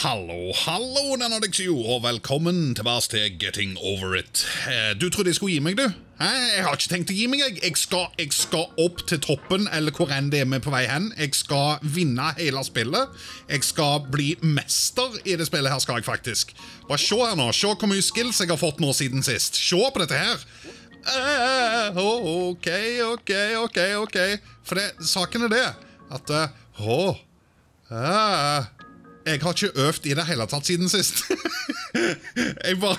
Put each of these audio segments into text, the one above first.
Hallo, hallo, Nanodixio, og velkommen tilbake til Getting Over It. Eh, Du trodde jeg skulle gi meg, du? Jeg har ikke tenkt å gi meg. jeg. Skal, jeg skal opp til toppen, eller hvor enn det er vi på vei hen. Jeg skal vinne hele spillet. Jeg skal bli mester i det spillet her, skal jeg faktisk. Bare se her nå. Se hvor mye skills jeg har fått nå siden sist. Se på dette her. Uh, ok, ok, ok, ok. For det, saken er det at eh, Uh, eh, jeg har ikke øvd i det hele tatt siden sist. jeg, bare,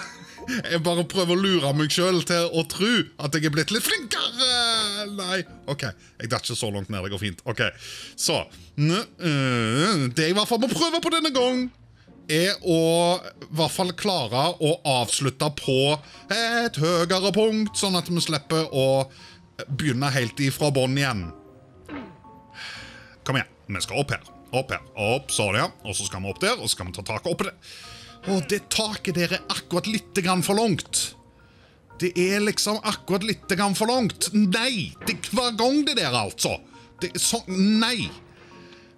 jeg bare prøver å lure meg sjøl til å tro at jeg er blitt litt flinkere. Nei, OK. Jeg datt ikke så langt ned. Det går fint. Ok, Så øh, Det jeg i hvert fall må prøve på denne gang, er å i hvert fall klare å avslutte på et høyere punkt, sånn at vi slipper å begynne helt ifra bånn igjen. Kom igjen, vi skal opp her. Opp her. Opp, sånn ja. Og så skal vi opp der, og så skal vi ta taket oppe det. Og det taket der er akkurat litt for langt. Det er liksom akkurat litt for langt. Nei! Det er hver gang det der, altså. Det er sånn Nei!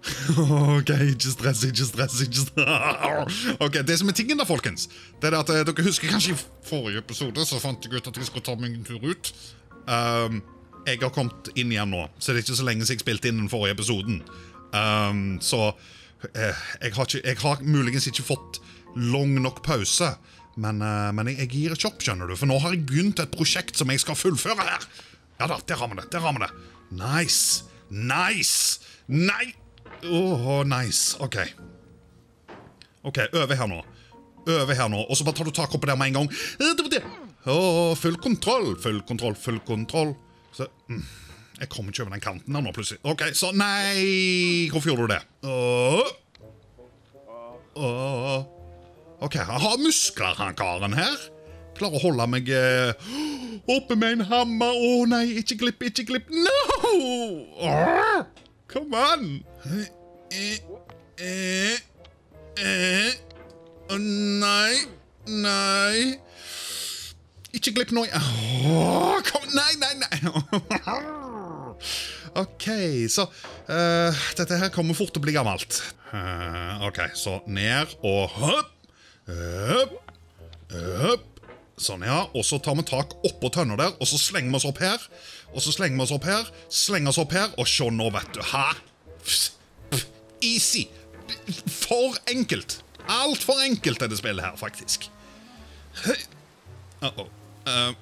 OK, ikke stress, ikke stress, ikke stress. Ok, Det som er tingen, da, folkens, det er at eh, dere husker kanskje i forrige episode så fant jeg ut at jeg skulle ta meg en tur ut. Um, jeg har kommet inn igjen nå, så det er ikke så lenge siden jeg spilte inn den forrige episoden. Um, så eh, jeg, har ikke, jeg har muligens ikke fått lang nok pause. Men, eh, men jeg, jeg gir ikke opp, skjønner du, for nå har jeg begynt et prosjekt som jeg skal fullføre her. Ja da, der har vi det. der har vi det. Nice. Nice. Nei! Åh, nice. OK. Ok, Over her nå. Over her nå, Og så bare tar du tak oppe der med en gang. Åh, full kontroll, full kontroll, full kontroll. Så, mm, jeg kommer ikke over den kanten her nå, plutselig. Ok, så Nei! Hvorfor gjorde du det? Åh. Åh. Ok, han har muskler, han karen her. Klarer å holde meg eh, oppe med en hammer. Å nei, ikke glipp, ikke glipp. No! Åh. Come on! Å nei, nei Ikke glipp noe Åh, kom, nei, nei, nei. OK, så uh, Dette her kommer fort til å bli gammelt. Uh, OK, så ned og hopp. Hopp. Hopp. Sånn, ja. Og så tar vi tak oppå tønna der, og så slenger vi oss opp her. Og så slenger vi oss opp her, slenger oss opp her, og se nå, vet du. Hæ? Easy. For enkelt. Altfor enkelt er det spillet her, faktisk. Uh-oh. Eh,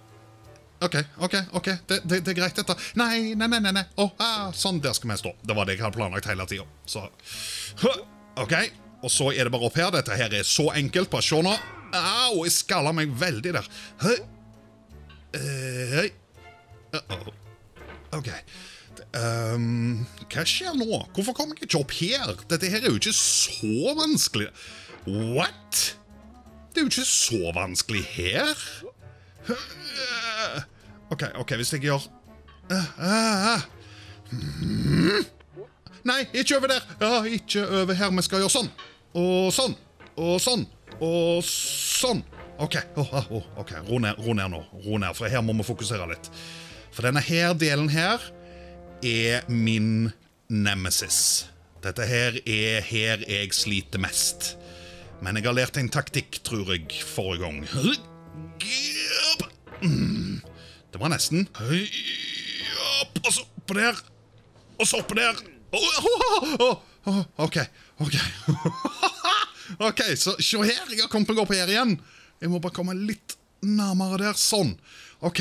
OK, OK, ok, det, det, det er greit, dette. Nei, nei, nei, nei. nei. Oh, ah, sånn, der skal vi stå. Det var det jeg hadde planlagt hele tida. Så OK. Og så er det bare opp her. Dette her er så enkelt. Bare se nå. Au, jeg skalla meg veldig der. Høy. Eh, Høy. Uh-oh. OK. Um, hva skjer nå? Hvorfor kommer jeg ikke opp her? Dette her er jo ikke så vanskelig. What? Det er jo ikke så vanskelig her. OK, ok, hvis jeg gjør. Nei, ikke over der! Ja, ikke over her. Vi skal gjøre sånn. Og sånn. Og sånn. Og sånn. OK, ok, ro ned, ro ned nå. Ro ned, For her må vi fokusere litt. For denne her delen her er min nemesis. Dette her er her jeg sliter mest. Men jeg har lært en taktikk, tror jeg, forrige gang. Mm, Det var nesten. Opp, og så oppå der. Og så oppå der. OK. OK. OK, så se her. Jeg har kommet meg opp her igjen. Jeg må bare komme litt nærmere der. Sånn. OK.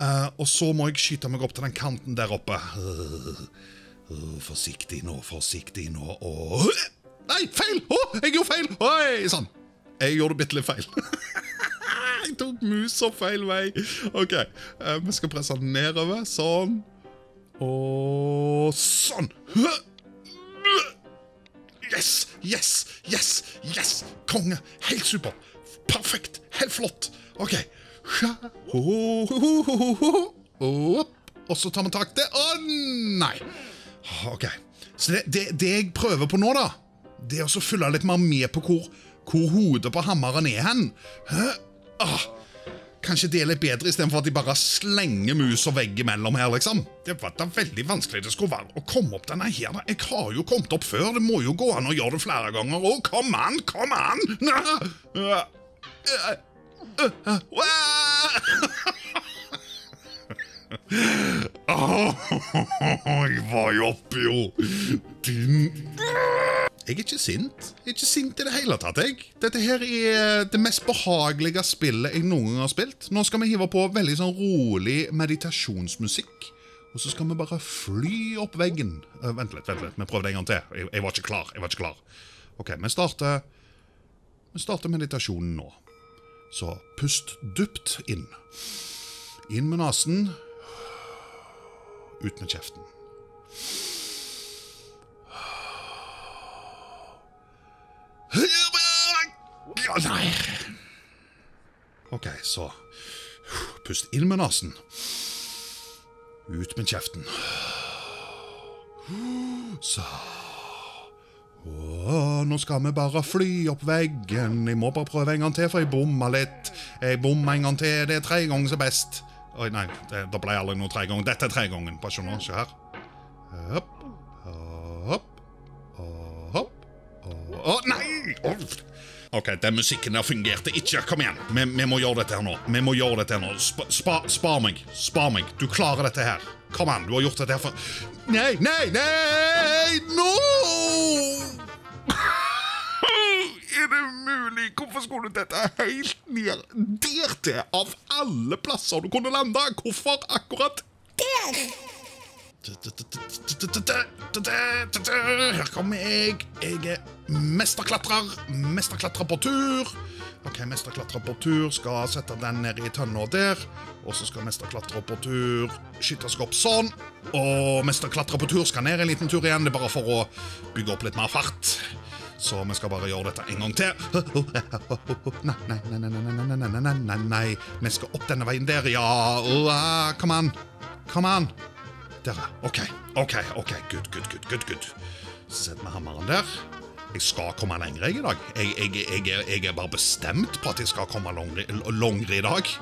Uh, og så må jeg skyte meg opp til den kanten der oppe. Uh, uh, forsiktig nå, forsiktig nå. Nei, feil! Jeg gjorde feil! Oi, sånn. Jeg gjorde bitte litt feil. jeg tok musa feil vei. OK. uh, vi skal presse den nedover. Sånn. Og sånn. Yes, yes, yes, yes! Konge. Helt super. Perfekt. Helt flott. OK. Opp. Og så tar vi tak til Å, nei! OK. Så det, det, det jeg prøver på nå, da, det er å følge litt mer med på hvor, hvor hodet på hammeren er hen. Hæ? Ah. Kanskje det er litt bedre istedenfor at de bare slenger mus og vegg imellom her, liksom. Det var da veldig vanskelig det skulle være å komme opp denne her. da. Jeg har jo kommet opp før, det må jo gå an å gjøre det flere ganger. Å, kom an, kom an! Åh, jeg var jo oppe, jo. Din Jeg er ikke sint. Jeg er ikke sint i det hele tatt. jeg. Dette her er det mest behagelige spillet jeg noen gang har spilt. Nå skal vi hive på veldig sånn rolig meditasjonsmusikk. Og så skal vi bare fly opp veggen. Uh, vent litt, vent litt. Vi prøver det en gang til. Jeg, jeg var ikke klar. jeg var ikke klar. Ok, vi starter, vi starter meditasjonen nå. Så pust dypt inn. Inn med nesen. Ut med kjeften. Nei. Ok, så Pust inn med nesen. Ut med kjeften. Så Åh, nå skal vi bare fly opp veggen. Jeg må bare prøve en gang til, for jeg bomma litt. Jeg bomma en gang til. Det er tre ganger er best. Oi, nei, det, da ble aldri noe tre ganger. Dette er tre ganger. Bare se nå. Se her. Hopp, Ok, den musikken der fungerte ikke. Kom igjen. Vi, vi må gjøre dette her nå. Vi må gjøre dette her nå. Sp spa, spar meg. Spar meg. Du klarer dette her. Kom an, du har gjort dette her for Nei, nei, nei! No! Er det mulig? Hvorfor skulle dette helt ned der til? Av alle plasser du kunne lande? Hvorfor akkurat der? Her kommer jeg. Jeg er mesterklatrer. Mesterklatrer på tur. Ok, Mesterklatrer på tur skal sette den ned i tønna der. Og så skal mesterklatrer på tur skyte seg opp sånn. Og mesterklatrer på tur skal ned en liten tur igjen. Det er bare for å bygge opp litt mer fart. Så vi skal bare gjøre dette en gang til. Nei, nei, nei, nei, nei, nei, nei, nei, nei, nei. Vi skal opp denne veien der, ja. Come on. Come on. Der. OK, OK, ok, good, good, good, good, good. Så setter vi hammeren der. Jeg skal komme lenger i dag. Jeg, jeg, jeg, jeg er bare bestemt på at jeg skal komme longre i dag.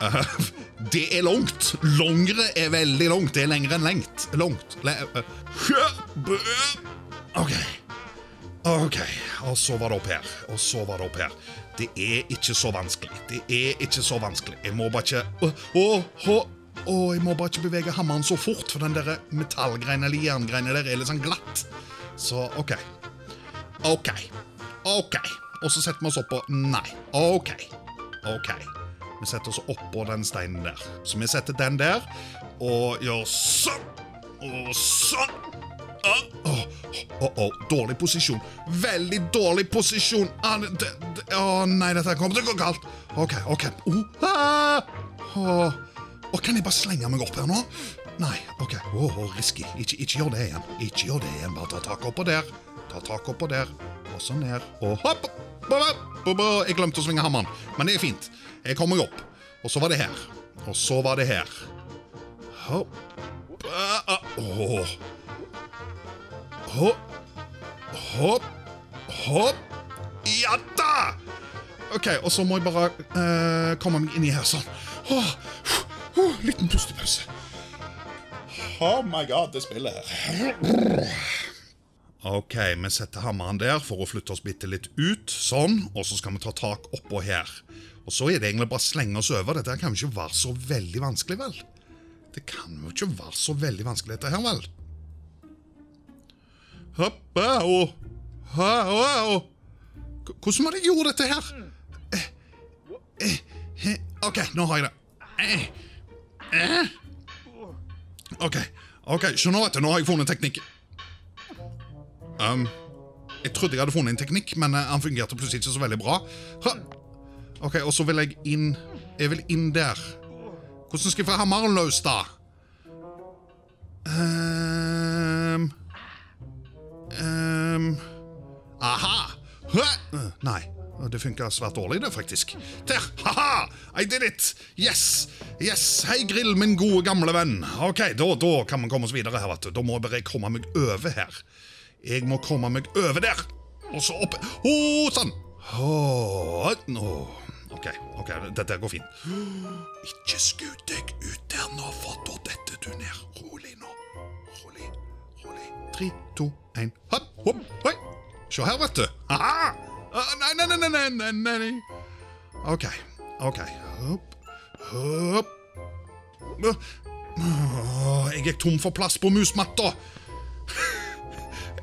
Det er langt. Longre er veldig langt. Det er lengre enn lengt. Langt. Le, uh, OK. Ok, og så var det opp her. Og så var det opp her. Det er ikke så vanskelig. Det er ikke så vanskelig. Jeg må bare ikke Å, å, å, å, jeg må bare ikke bevege hammeren så fort, for den der metallgreina eller jerngreina der er litt sånn glatt. Så OK. OK. OK. Og så setter vi oss oppå Nei. OK. OK. Vi setter oss oppå den steinen der. Så vi setter den der, og gjør sånn. Og sånn. Åh, oh, oh, oh, dårlig posisjon. Veldig dårlig posisjon. Ah, det, det, nei, dette kommer til å gå galt. OK, OK. Oh, ah, å, kan jeg bare slenge meg opp her nå? Nei, OK. Å, oh, risky. Ikke, ikke gjør det igjen. Ikke gjør det igjen. Bare ta tak oppå der. Ta tak oppå der. Og så ned. Og hopp. Jeg glemte å svinge hammeren, men det er fint. Jeg kommer meg opp. Og så var det her. Og så var det her. Hopp. Åh. Hopp, hopp, hopp. Ja da! OK, og så må jeg bare uh, komme meg inni her sånn. Åh, liten pustepause. Oh my god, det spillet her. OK, vi setter hammeren der for å flytte oss bitte litt ut. Sånn. Og så skal vi ta tak oppå her. Og så er det egentlig bare å slenge oss over. Dette kan jo ikke være så veldig vanskelig, vel? Det kan jo ikke være så veldig vanskelig, dette her, vel? Hoppa, ha, og, og. Hvordan var det jeg gjorde dette her? Eh, eh, eh, OK, nå har jeg det. OK, ok, så nå vet du, nå har jeg funnet teknikk Um, jeg trodde jeg hadde funnet en teknikk, men eh, han fungerte plutselig ikke så veldig bra. Ha. Ok, Og så vil jeg inn Jeg vil inn der. Hvordan skal jeg få hammeren løs, da? Um, um, Aha! Hø! Nei. Det funka svært dårlig, det, faktisk. Der! Haha! I did it! Yes! Yes! Hei, Grill, min gode, gamle venn. Ok, da, da kan vi komme oss videre her, vet du. Da må jeg bare komme meg over her. Jeg må komme meg over der. Og så opp oh, sånn! Oh, nå. Ok, OK, dette går fint. Ikke skutt deg ut der nå, for da detter du ned. Rolig nå. Rolig, rolig. Tre, to, én, hopp, hopp, oi. Se her, vet du. Aha! Ah, Nei, nei, nei, nei, nei, nei, nei. OK, OK. Hopp, Jeg er tom for plass på musmatta.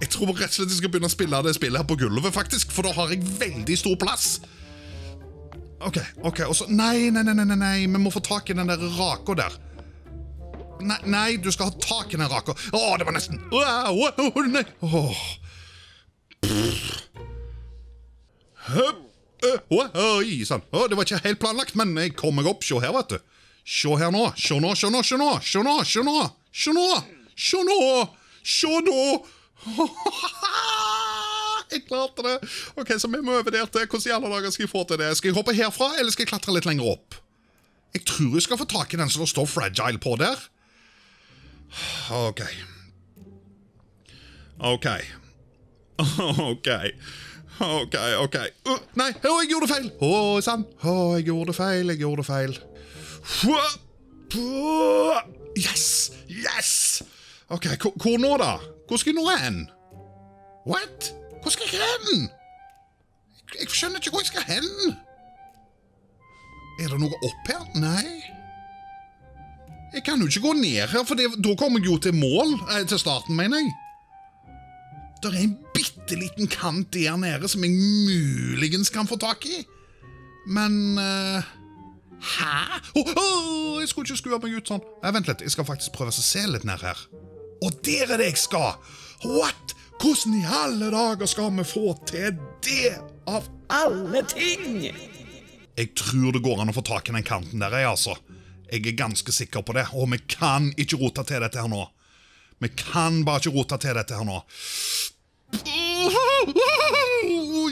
Jeg tror rett og slett jeg skal begynne å spille det spillet her på gulvet, faktisk, for da har jeg veldig stor plass. OK, ok, og så Nei, nei, nei, nei, nei, vi må få tak i den der raka der. Nei, nei, du skal ha tak i den raka. Å, det var nesten Wow, nei. Åh. Å, Oi sann. Det var ikke helt planlagt, men jeg kom meg opp. Se her, vet du. Se her nå. Se nå, se nå, se nå. Se nå, se nå. Se nå. Se nå. Se nå. Jeg klarte det! Ok, Så vi må over der til. Hvordan i alle dager skal jeg få til det? Skal jeg hoppe herfra, eller skal jeg klatre litt lenger opp? Jeg tror jeg skal få tak i den som står 'Fragile' på der. OK. OK. OK. OK, OK. Uh, nei, å, jeg gjorde feil! Å, sann. Å, jeg gjorde feil, jeg gjorde feil. Yes! Yes! OK, hvor- nå, da? Hvor skal jeg nå hen? What? Hvor skal jeg hen? Jeg, skjønner ikke hvor jeg skal hen. Er det noe opp her? Nei. Jeg kan jo ikke gå ned her, for da kommer jeg jo til mål. Eh, til starten, mener jeg. Det er en bitte liten kant der nede som jeg muligens kan få tak i. Men uh, Hæ? Oh, oh, jeg skulle ikke skue meg ut sånn. Nei, Vent litt, jeg skal faktisk prøve å se litt ned her. Og der er det jeg skal! What? Hvordan i alle dager skal vi få til det, av Alle ting! Jeg tror det går an å få tak i den kanten der, jeg, altså. Jeg er ganske sikker på det, og vi kan ikke rote til dette her nå. Vi kan bare ikke rote til dette her nå.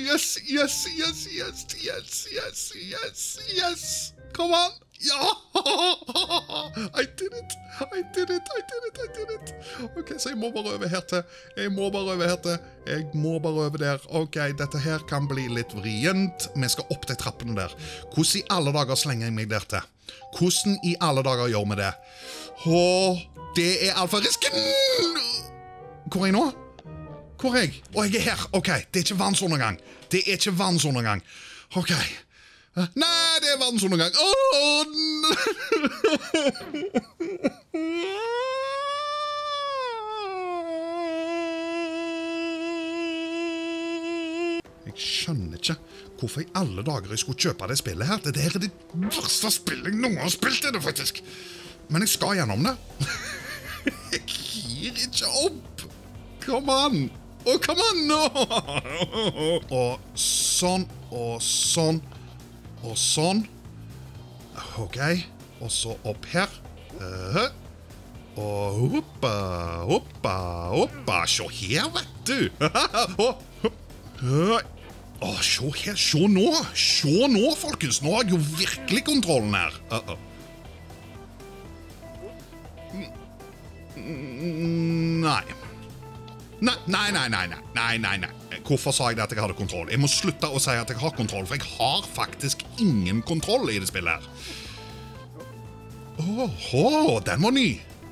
Yes, yes, yes, yes, yes, yes, yes, yes. Come on. Ja! I did it! I did it! I did it! I did it! Ok, Så jeg må bare over her til. Jeg må bare over her til. Jeg må bare over der. Ok, Dette her kan bli litt vrient. Vi skal opp de trappene der. Hvordan i alle dager slenger jeg meg der til? Hvordan i alle dager gjør vi det? Å, det er alfarisken! Hvor er jeg nå? Hvor er jeg? Å, jeg er her. Ok, Det er ikke vannsundergang. Det er ikke vannsundergang. Ok. Nei, det er vannsundergang. Åh, Jeg skjønner ikke hvorfor i alle dager jeg skulle kjøpe det spillet her. Det her er det verste spillet jeg noen har spilt, er det faktisk. Men jeg skal gjennom det. Jeg gir ikke opp. Come on. Å, come on nå! Og sånn og sånn og sånn. OK. Og så opp her. Eh, Og hoppa, hoppa, hoppa. Se her, vet du. Å, se her. Se nå. Se nå, folkens. Nå har jeg jo virkelig kontrollen her. Uh -oh. Nei. Nei, nei, nei, nei, nei, nei, nei. Hvorfor sa jeg det at jeg hadde kontroll? Jeg må slutte å si at jeg har kontroll, for jeg har faktisk ingen kontroll i det spillet her. Åhå, den var ny.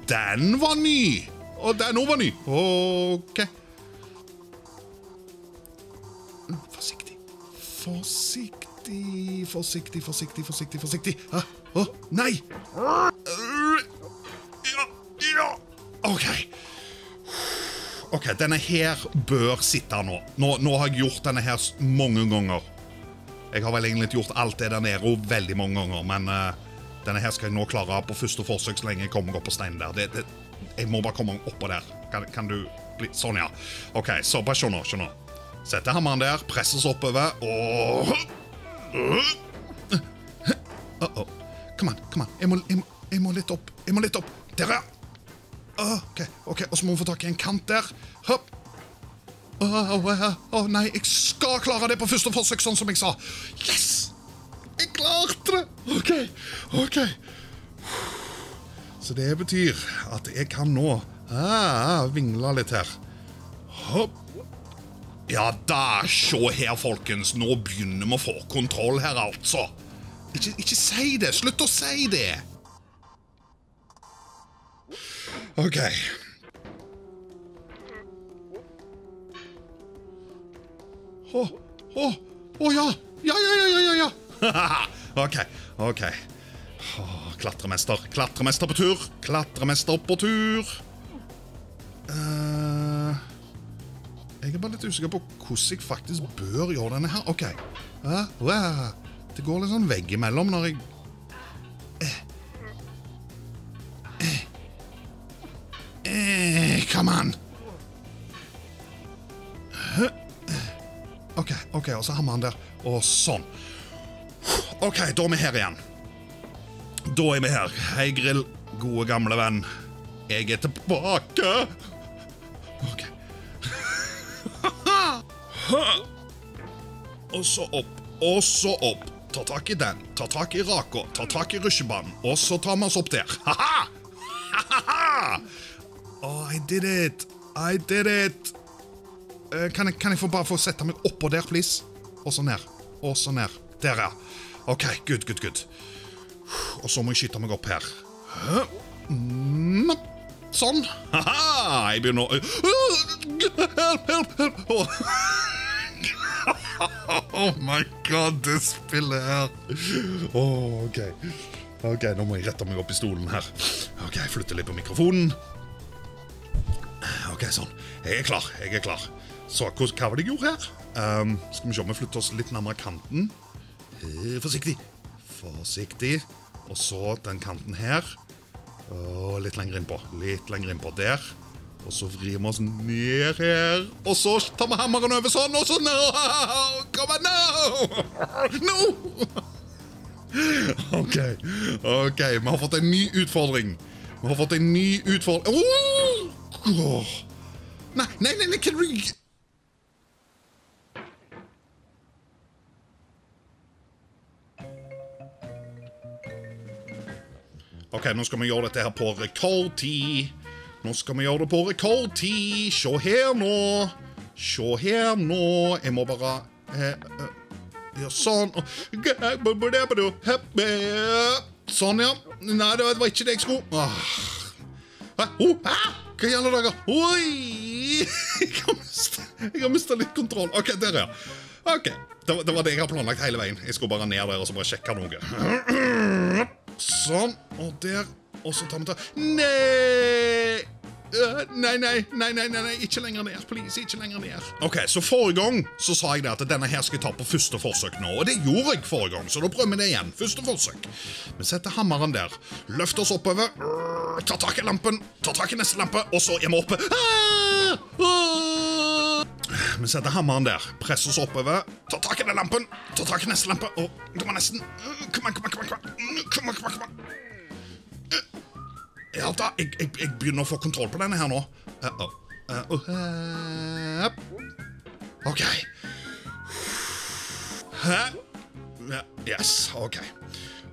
Den var ny. Og den òg var ny. OK. Forsiktig. Forsiktig, forsiktig, forsiktig, forsiktig. forsiktig. Å, oh, nei! OK. Ok, Denne her bør sitte nå. nå. Nå har jeg gjort denne her mange ganger. Jeg har vel egentlig gjort alt det der nede veldig mange ganger, men uh, denne her skal jeg nå klare på første forsøk så lenge jeg kommer opp på steinen der. Det, det, jeg må bare komme oppå der. Kan, kan du bli Sånn, ja. OK, så bare se nå. Se nå. Setter hammeren der, presses oppover og Uh-oh. Kom an, kom an. Jeg må, jeg, jeg må litt opp. Jeg må litt opp. Der, ja. Åh, ok, ok, Og så må vi få tak i en kant der. Hopp. Åh, oh, oh, oh, nei, jeg skal klare det på første forsøk, sånn som jeg sa. Yes! Jeg klarte det! OK, OK. Så det betyr at jeg kan nå ah, vingle litt her. Hopp. Ja da, se her, folkens. Nå begynner vi å få kontroll her, altså. Ikke, ikke si det! Slutt å si det! Ok. Å, oh, å, oh, oh, ja! Ja, ja, ja, ja! ja. OK. ok. klatremester, klatremester på tur! Klatremester på tur! Uh, jeg er bare litt usikker på hvordan jeg faktisk bør gjøre denne her. OK. Uh, uh, det går litt sånn veggimellom når jeg Come on! OK, ok, og så har vi han der. Og sånn. OK, da er vi her igjen. Da er vi her. Hei, Grill, gode gamle venn. Jeg er tilbake. OK. og så opp, og så opp. Ta tak i den, ta tak i raka, ta tak i rusjebanen, og så tar vi oss opp der. Ha-ha! I did it! I did it! Uh, kan, jeg, kan jeg bare få sette meg oppå der, please? Og så ned. Og så ned. Der, ja. OK, good, good, good. Og så må jeg skyte meg opp her. Mm, Sånn. Ha-ha! Jeg begynner å Help, help, help! Oh. my god, det spillet her. Oh, OK. Ok, Nå må jeg rette meg opp i stolen her. Ok, Jeg flytter litt på mikrofonen. Ok, sånn. Jeg er klar. jeg er klar. Så hva, hva var det jeg gjorde her? Um, skal vi se om vi flytter oss litt nærmere kanten. Uh, forsiktig. Forsiktig. Og så den kanten her. Og litt lenger innpå. Litt lenger innpå der. Og så vrir vi oss ned her. Og så tar vi hammeren over sånn, og så no! Kom igjen, no! No! OK. ok, Vi har fått en ny utfordring. Vi har fått en ny utfordring oh! Åh. Nei, nei, nei, nei, kan du OK, nå skal vi gjøre dette her på rekordtid. Nå skal vi gjøre det på rekordtid. Se her nå. Se her nå. Jeg må bare eh, eh, gjøre sånn. Sånn, ja. Nei, det var ikke det jeg skulle. Ah. Hæ? i alle hva det? Oi! Jeg har mistet litt kontroll. OK, der, ja. Ok, det var, det var det jeg har planlagt hele veien. Jeg skulle bare ned der og så bare sjekke noe. Sånn. Og der. Og så tar vi til Nei! Øh, Nei, nei, nei, nei, nei, ikke lenger ned. Please, ikke lenger ned. Ok, Så forrige gang så sa jeg det at denne her skal jeg ta på første forsøk nå. Og det gjorde jeg forrige gang, så da prøver vi det igjen. Første forsøk. Vi setter hammeren der. Løfter oss oppover. Øh, Tar tak i lampen. Tar tak i neste lampe, og så er vi oppe. Ah! Ah! Vi setter hammeren der. Presser oss oppover. Tar tak i den lampen. Tar tak i neste lampe. Og det var nesten Øh, Kom an, kom an, kom an. Kom an, kom kom da, jeg, jeg, jeg begynner å få kontroll på denne her nå. Uh -oh. Uh -oh. OK. Yes, OK.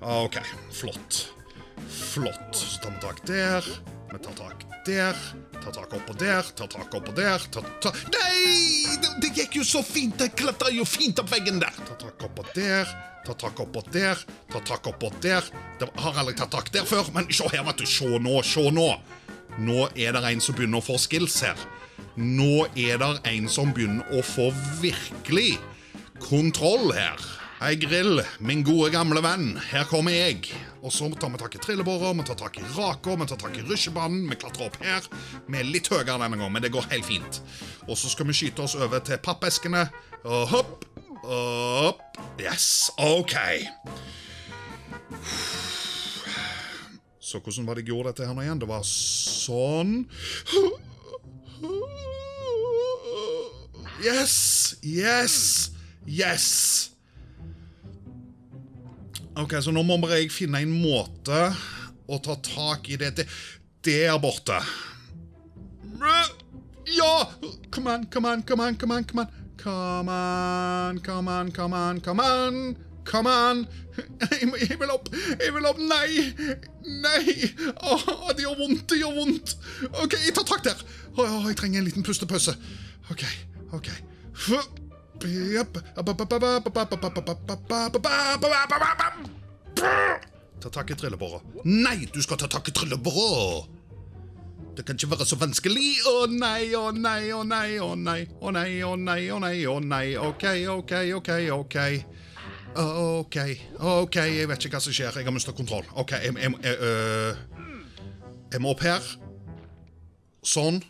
OK, Flott. Flott. Så tar vi tak der. Vi tar tak der. Tar tak oppå der. ta tak oppå der. ta, ta Nei! Det, det gikk jo så fint! Jeg klatra jo fint opp veggen der. Ta tak oppå der. ta tak oppå der. ta tak oppå der. Det har aldri tatt tak der før, men se her, vet du. Se nå, se nå. Nå er det en som begynner å få skills her. Nå er det en som begynner å få virkelig kontroll her. Hei, Grill, min gode gamle venn. Her kommer jeg. Og så tar vi tak i trillebåra, vi tar tak i raka, vi tar tak i rusjebanen, vi klatrer opp her. Vi er litt høyere denne gangen, men det går helt fint. Og så skal vi skyte oss over til pappeskene. Og hopp, opp. Yes, OK. Så hvordan var det jeg gjorde dette her nå igjen? Det var sånn. Yes! Yes! Yes! Ok, så nå må bare jeg finne en måte å ta tak i det der borte. Ja! Come on, come on, come on, come on, come on. Come on, come on, come on, come on. On. Jeg, jeg vil opp. Jeg vil opp. Nei. Nei. Åh, det gjør vondt. Det gjør vondt. OK, jeg tar tak der. Åh, jeg trenger en liten pustepause. OK, OK. Ta tak i trillebåret. Nei, du skal ta tak i trillebåret! Det kan ikke være så vanskelig. Å nei, å nei, å nei, å nei. Å nei, å nei, å nei, å nei. OK, OK, OK, OK. OK, OK, jeg vet ikke hva som skjer. Jeg har mistet kontroll. OK, jeg, jeg, jeg, øh, jeg må opp her. Sånn.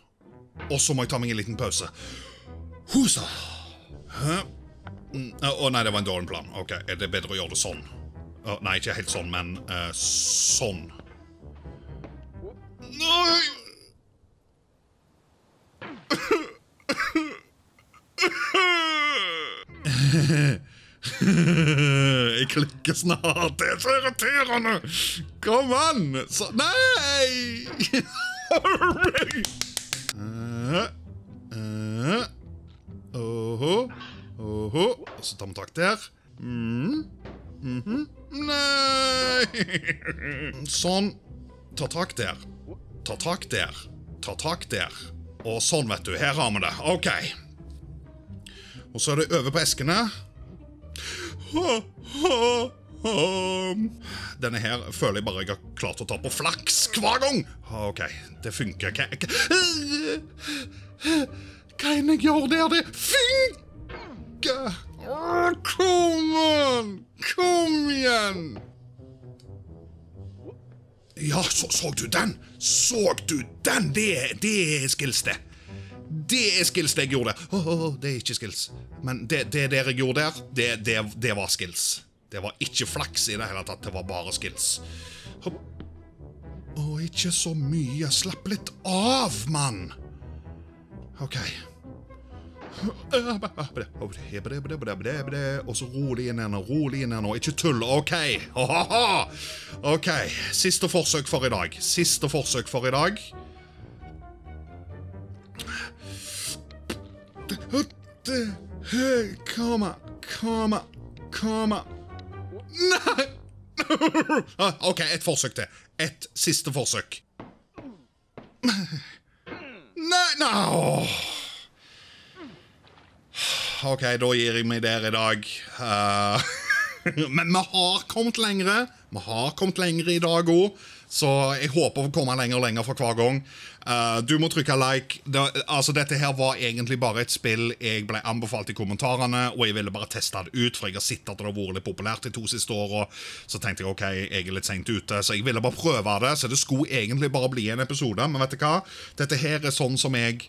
Og så må jeg ta meg en liten pause. Husa. Hæ? Mm, Å nei, det var en dårlig plan. Ok, Er det bedre å gjøre det sånn? Å, nei, ikke helt sånn, men eh, sånn. Nei! Jeg klikker snart. Det er så irriterende! Kom an! Så Nei! Tak der. Mm. Mhm. Nei! Sånn. Ta tak der. Ta tak der. Ta tak der. Og sånn, vet du. Her har vi det. OK. Og så er det over på eskene. Denne her føler jeg bare jeg har klart å ta på flaks hver gang. OK, det funker. Hva, hva enn jeg gjør der, det funker! Åh, Kom! Kom igjen! Ja, så, så du den? Så du den? Det, det er skills, det. Det er skills det jeg gjorde. Oh, oh, det er ikke skills. Men det, det der gjorde der, det, det, det var skills. Det var ikke flaks i det hele tatt, det var bare skills. Å, ikke så mye. Slapp litt av, mann. OK. Og så rolig inn igjen, rolig inn igjen nå. Ikke tull. OK. OK. Siste forsøk for i dag. Siste forsøk for i dag. Kom an, kom. Nei! OK, ett forsøk til. Ett siste forsøk. Nei, nei! OK, da gir jeg meg der i dag. Uh, men vi har kommet lengre. Vi har kommet lengre i dag òg, så jeg håper å komme lenger og lenger for hver gang. Uh, du må trykke like. Det, altså, dette her var egentlig bare et spill jeg ble anbefalt i kommentarene, og jeg ville bare teste det ut, for jeg har sett at det har vært litt populært de to siste åra. Så tenkte jeg ok, jeg er litt seint ute, så jeg ville bare prøve det. Så det skulle egentlig bare bli en episode, men vet du hva? Dette her er sånn som jeg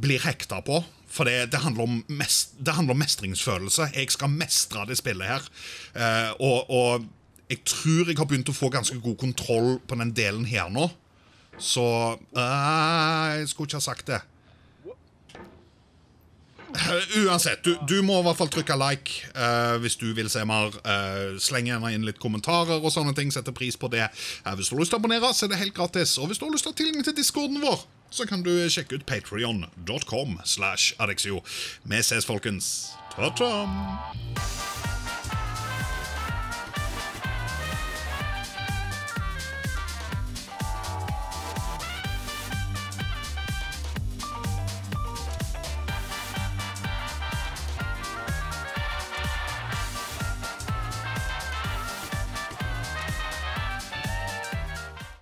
blir hekta på. For det, det, handler mest, det handler om mestringsfølelse. Jeg skal mestre det spillet her. Eh, og, og, jeg tror jeg har begynt å få ganske god kontroll på den delen her nå. Så eh, Jeg skulle ikke ha sagt det. Eh, Uansett, du, du må i hvert fall trykke like uh, hvis du vil se mer. Uh, sleng gjerne inn litt kommentarer og sånne ting. Setter pris på det. Uh, hvis du har lyst til å abonnere, så er det helt gratis. Og hvis du har lyst til å ha tilgang til discorden vår, så kan du sjekke ut patreon.com slash Adexio. Vi ses, folkens. Ta-ta!